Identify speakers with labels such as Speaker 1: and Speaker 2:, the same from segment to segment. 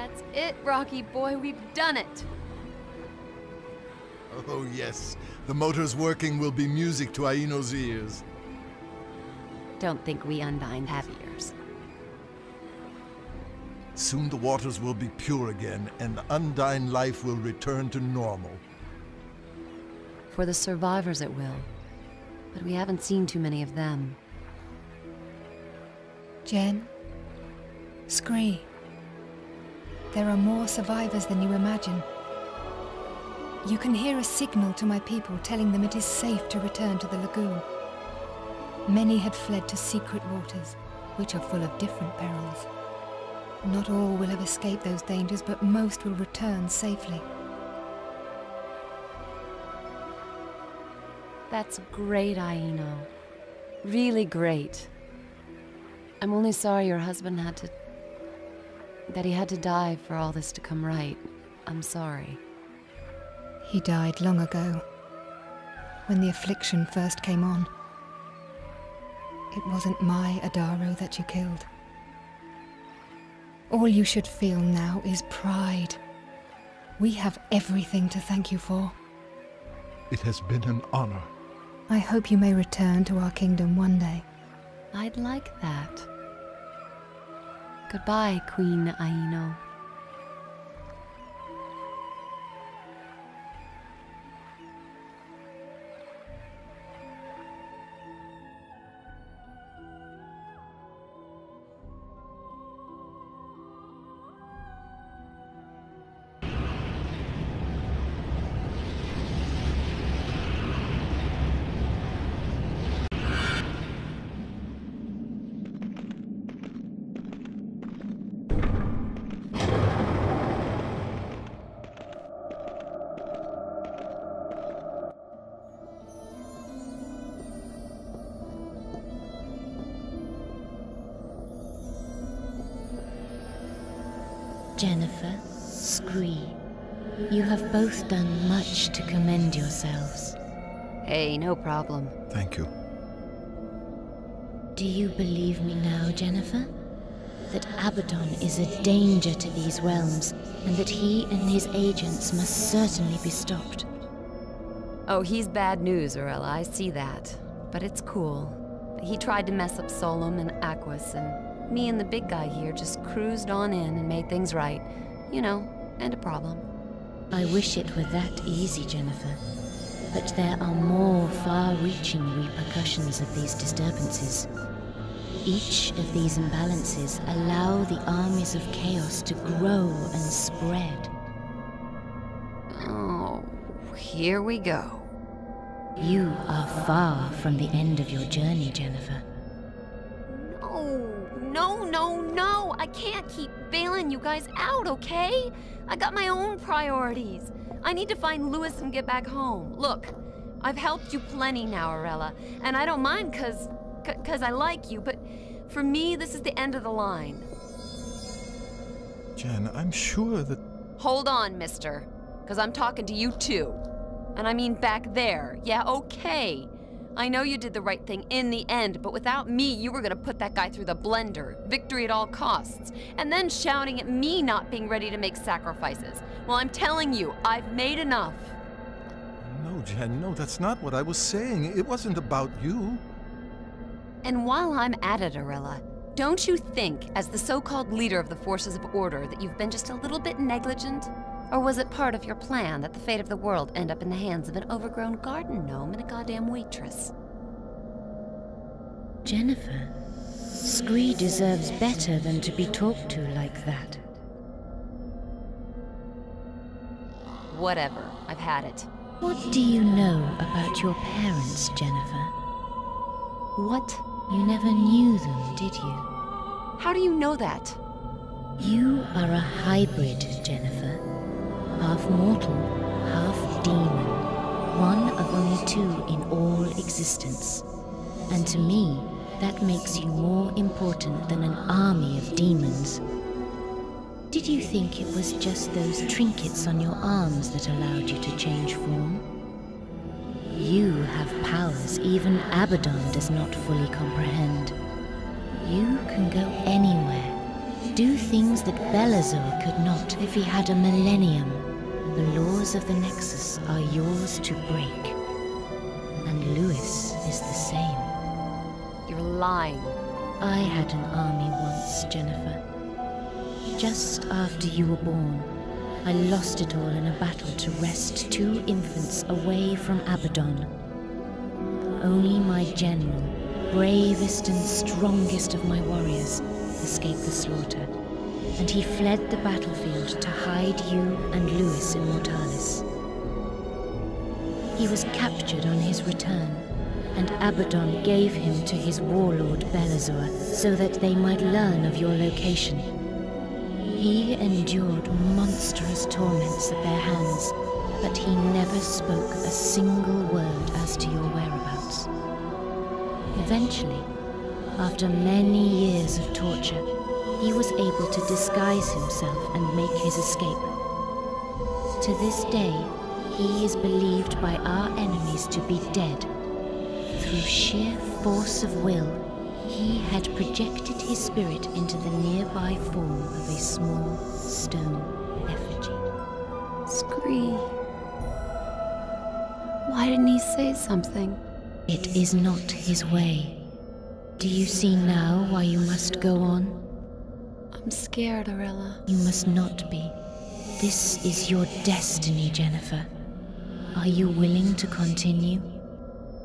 Speaker 1: That's it, Rocky boy. We've done it.
Speaker 2: Oh, yes. The motors working will be music to Aino's ears.
Speaker 1: Don't think we Undine have ears.
Speaker 2: Soon the waters will be pure again, and Undine life will return to normal.
Speaker 1: For the survivors it will. But we haven't seen too many of them.
Speaker 3: Jen? Scree? There are more survivors than you imagine. You can hear a signal to my people telling them it is safe to return to the lagoon. Many had fled to secret waters, which are full of different perils. Not all will have escaped those dangers, but most will return safely.
Speaker 1: That's great, Aino. Really great. I'm only sorry your husband had to... that he had to die for all this to come right. I'm sorry.
Speaker 3: He died long ago, when the affliction first came on. It wasn't my Adaro that you killed. All you should feel now is pride. We have everything to thank you for.
Speaker 2: It has been an honor.
Speaker 3: I hope you may return to our kingdom one day.
Speaker 1: I'd like that. Goodbye, Queen Aino.
Speaker 4: Jennifer, Scree, you have both done much to commend yourselves.
Speaker 1: Hey, no problem.
Speaker 2: Thank you.
Speaker 4: Do you believe me now, Jennifer? That Abaddon is a danger to these realms, and that he and his agents must certainly be stopped.
Speaker 1: Oh, he's bad news, Arella. I see that. But it's cool. He tried to mess up Solum and Aquis, and me and the big guy here just cruised on in and made things right. You know, and a problem.
Speaker 4: I wish it were that easy, Jennifer. But there are more far-reaching repercussions of these disturbances. Each of these imbalances allow the armies of chaos to grow and spread.
Speaker 1: Oh, here we go.
Speaker 4: You are far from the end of your journey, Jennifer.
Speaker 1: No, no, no! I can't keep bailing you guys out, okay? I got my own priorities. I need to find Lewis and get back home. Look, I've helped you plenty now, Arella, and I don't mind cause, cause I like you, but for me, this is the end of the line.
Speaker 2: Jen, I'm sure that...
Speaker 1: Hold on, mister, cause I'm talking to you too. And I mean back there. Yeah, okay. I know you did the right thing in the end, but without me, you were gonna put that guy through the blender. Victory at all costs. And then shouting at me not being ready to make sacrifices. Well, I'm telling you, I've made enough.
Speaker 2: No, Jen, no, that's not what I was saying. It wasn't about you.
Speaker 1: And while I'm at it, Arella, don't you think, as the so-called leader of the forces of order, that you've been just a little bit negligent? Or was it part of your plan that the fate of the world end up in the hands of an overgrown garden gnome and a goddamn waitress?
Speaker 4: Jennifer, Scree deserves better than to be talked to like that.
Speaker 1: Whatever. I've had it.
Speaker 4: What do you know about your parents, Jennifer?
Speaker 1: What?
Speaker 4: You never knew them, did you?
Speaker 1: How do you know that?
Speaker 4: You are a hybrid, Jennifer. Half mortal, half demon. One of only two in all existence. And to me, that makes you more important than an army of demons. Did you think it was just those trinkets on your arms that allowed you to change form? You have powers even Abaddon does not fully comprehend. You can go anywhere, Do things that Belazar could not if he had a millennium. The laws of the Nexus are yours to break. And Louis is the same.
Speaker 1: You're lying.
Speaker 4: I had an army once, Jennifer. Just after you were born, I lost it all in a battle to wrest two infants away from Abaddon. Only my general, bravest and strongest of my warriors, escaped the slaughter, and he fled the battlefield to hide you and Louis Immortalis. He was captured on his return, and Abaddon gave him to his warlord Belazar so that they might learn of your location. He endured monstrous torments at their hands, but he never spoke a single word as to your whereabouts. Eventually, after many years of torture, he was able to disguise himself and make his escape. To this day, he is believed by our enemies to be dead. Through sheer force of will, he had projected his spirit into the nearby form of a small stone effigy.
Speaker 1: Scree. Why didn't he say something?
Speaker 4: It is not his way. Do you see now why you must go on?
Speaker 1: I'm scared, Arella.
Speaker 4: You must not be. This is your destiny, Jennifer. Are you willing to continue?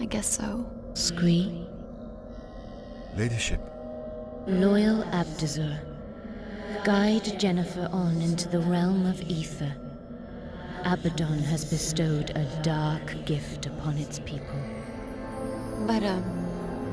Speaker 1: I guess so.
Speaker 4: Scree?
Speaker 2: Ladyship,
Speaker 4: Loyal Abdazur, guide Jennifer on into the realm of ether. Abaddon has bestowed a dark gift upon its people.
Speaker 1: But, um,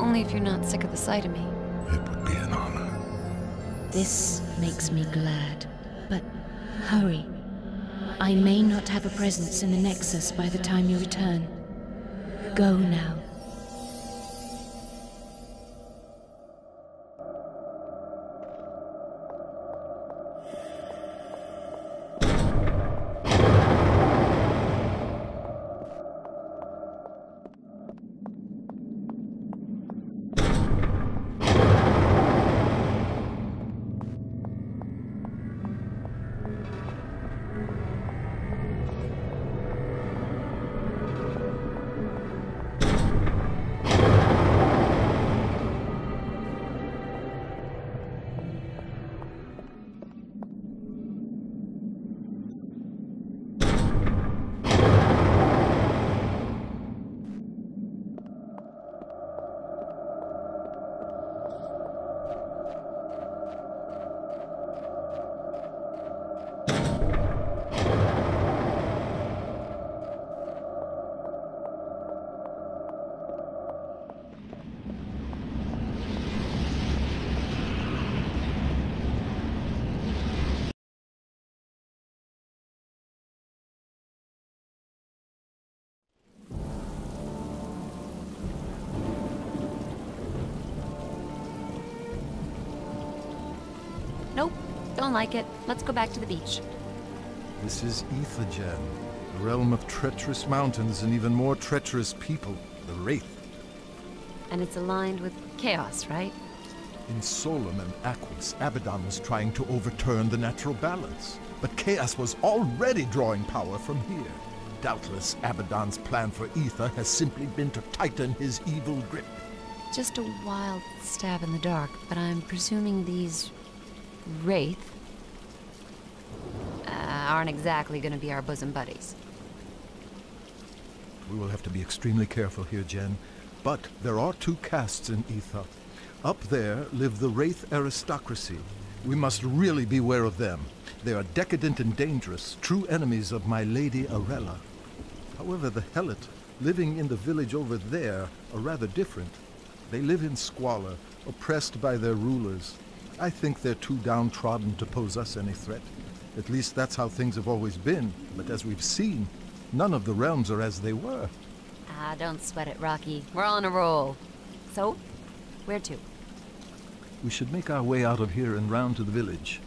Speaker 1: only if you're not sick of the sight of me.
Speaker 2: it would be an honor.
Speaker 4: This makes me glad, but hurry. I may not have a presence in the Nexus by the time you return. Go now.
Speaker 1: Don't like it. Let's go back to the beach.
Speaker 2: This is Ethergen, the realm of treacherous mountains and even more treacherous people, the Wraith.
Speaker 1: And it's aligned with chaos, right?
Speaker 2: In Solum and Aquis, Abaddon was trying to overturn the natural balance. But Chaos was already drawing power from here. Doubtless, Abaddon's plan for Aetha has simply been to tighten his evil grip.
Speaker 1: Just a wild stab in the dark, but I'm presuming these Wraith aren't exactly gonna be our bosom buddies.
Speaker 2: We will have to be extremely careful here, Jen. But there are two castes in Aetha. Up there live the Wraith aristocracy. We must really beware of them. They are decadent and dangerous, true enemies of my lady Arella. However, the Helot, living in the village over there, are rather different. They live in squalor, oppressed by their rulers. I think they're too downtrodden to pose us any threat. At least that's how things have always been. But as we've seen, none of the realms are as they were.
Speaker 1: Ah, don't sweat it, Rocky. We're on a roll. So, where to?
Speaker 2: We should make our way out of here and round to the village.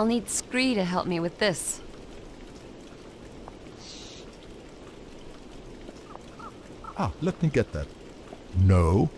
Speaker 1: I'll need Scree to help me with this.
Speaker 2: Ah, let me get that. No,